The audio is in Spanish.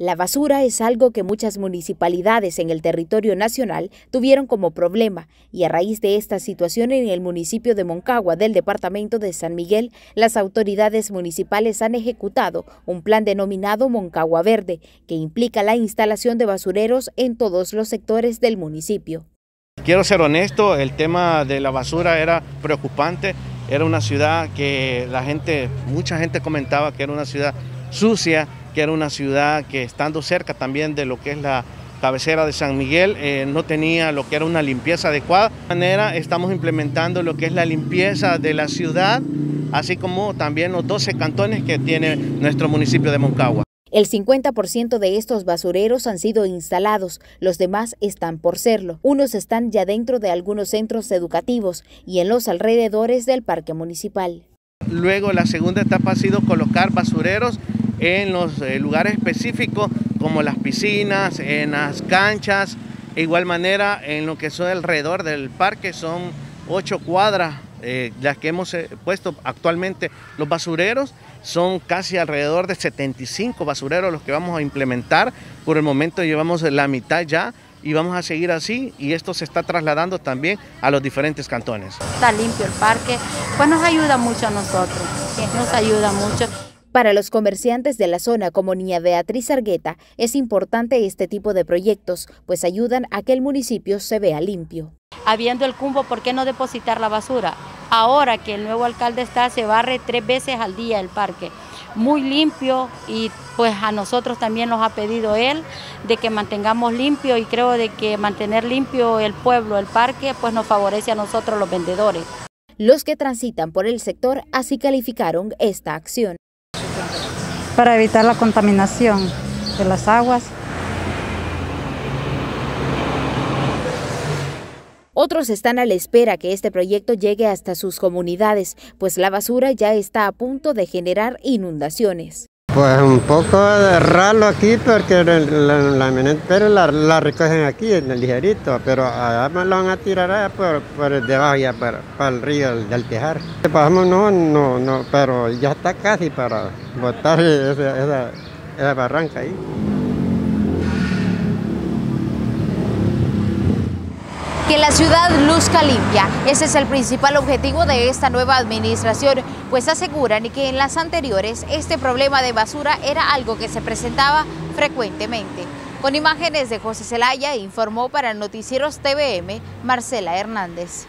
La basura es algo que muchas municipalidades en el territorio nacional tuvieron como problema y a raíz de esta situación en el municipio de Moncagua del departamento de San Miguel, las autoridades municipales han ejecutado un plan denominado Moncagua Verde que implica la instalación de basureros en todos los sectores del municipio. Quiero ser honesto, el tema de la basura era preocupante, era una ciudad que la gente, mucha gente comentaba que era una ciudad sucia, que era una ciudad que estando cerca también de lo que es la cabecera de San Miguel, eh, no tenía lo que era una limpieza adecuada. De manera estamos implementando lo que es la limpieza de la ciudad, así como también los 12 cantones que tiene nuestro municipio de Moncagua. El 50% de estos basureros han sido instalados, los demás están por serlo. Unos están ya dentro de algunos centros educativos y en los alrededores del parque municipal. Luego la segunda etapa ha sido colocar basureros en los eh, lugares específicos como las piscinas, en las canchas, de igual manera en lo que son alrededor del parque son ocho cuadras eh, las que hemos eh, puesto actualmente los basureros son casi alrededor de 75 basureros los que vamos a implementar por el momento llevamos la mitad ya y vamos a seguir así y esto se está trasladando también a los diferentes cantones. Está limpio el parque, pues nos ayuda mucho a nosotros, nos ayuda mucho. Para los comerciantes de la zona como Niña Beatriz Argueta, es importante este tipo de proyectos, pues ayudan a que el municipio se vea limpio. Habiendo el cumbo, ¿por qué no depositar la basura? Ahora que el nuevo alcalde está, se barre tres veces al día el parque. Muy limpio y pues a nosotros también nos ha pedido él de que mantengamos limpio y creo de que mantener limpio el pueblo, el parque, pues nos favorece a nosotros los vendedores. Los que transitan por el sector así calificaron esta acción para evitar la contaminación de las aguas. Otros están a la espera que este proyecto llegue hasta sus comunidades, pues la basura ya está a punto de generar inundaciones. Pues un poco de raro aquí porque la, la, la, recogen aquí en el ligerito, pero allá me lo van a tirar allá por, por debajo ya para, el río del Tejar. Pasamos no, no, no, pero ya está casi para botar esa barranca ahí. Que la ciudad luzca limpia. Ese es el principal objetivo de esta nueva administración, pues aseguran que en las anteriores este problema de basura era algo que se presentaba frecuentemente. Con imágenes de José Zelaya informó para Noticieros TVM Marcela Hernández.